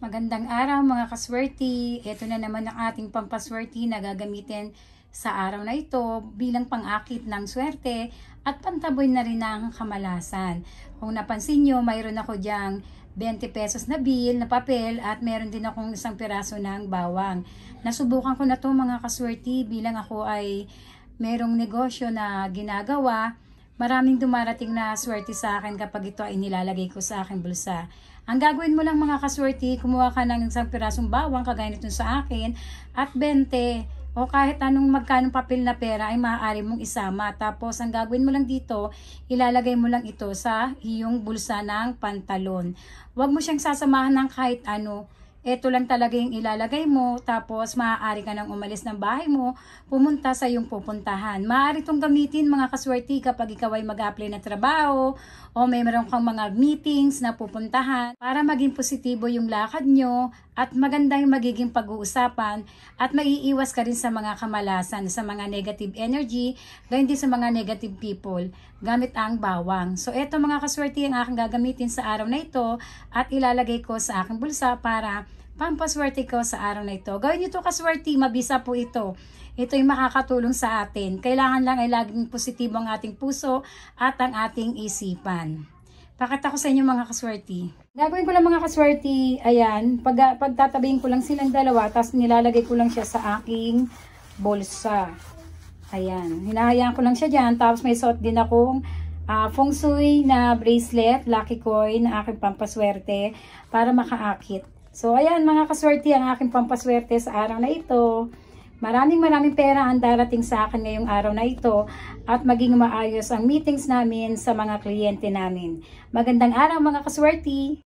Magandang araw mga kaswerti. Ito na naman ang ating pampaswerti na gagamitin sa araw na ito bilang pangakit ng swerte at pantaboy na rin ng kamalasan. Kung napansin nyo, mayroon ako diyang 20 pesos na bill na papel at meron din akong isang piraso ng bawang. Nasubukan ko na to mga kaswerti bilang ako ay merong negosyo na ginagawa Maraming dumarating na swerte sa akin kapag ito ay nilalagay ko sa aking bulsa. Ang gagawin mo lang mga kaswerte, kumuha ka ng isang pirasong bawang kagaya nito sa akin at 20 o kahit anong magkano papel na pera ay maaari mong isama. Tapos ang gagawin mo lang dito, ilalagay mo lang ito sa iyong bulsa ng pantalon. Huwag mo siyang sasamahan ng kahit ano ito lang talaga yung ilalagay mo, tapos maaari ka nang umalis ng bahay mo, pumunta sa iyong pupuntahan. Maaari itong gamitin mga kaswerte kapag ikaw ay mag-apply na trabaho, o may meron kang mga meetings na pupuntahan para maging positibo yung lakad nyo at maganda yung magiging pag-uusapan at maiiwas ka rin sa mga kamalasan, sa mga negative energy, gayon din sa mga negative people gamit ang bawang. So eto mga kaswerte ang aking gagamitin sa araw na ito at ilalagay ko sa aking bulsa para pampaswerte ko sa araw na ito. Gawin nyo ito kaswerte, mabisa po ito. Ito ay makakatulong sa atin. Kailangan lang ay laging positibo ang ating puso at ang ating isipan. Pakita ko sa inyo mga kaswerte. Gagawin ko lang mga kaswerte, ayan, pag, pagtatabihin ko lang silang dalawa, tapos nilalagay ko lang siya sa aking bulsa. Ayan, hinahayaan ko lang siya dyan, tapos may suot din akong uh, feng shui na bracelet, lucky coin, na aking pampaswerte para makaakit. So, ayan mga kaswerte, ang aking pampaswerte sa araw na ito. Maraming maraming pera ang darating sa akin ngayong araw na ito at maging maayos ang meetings namin sa mga kliyente namin. Magandang araw mga kaswerte!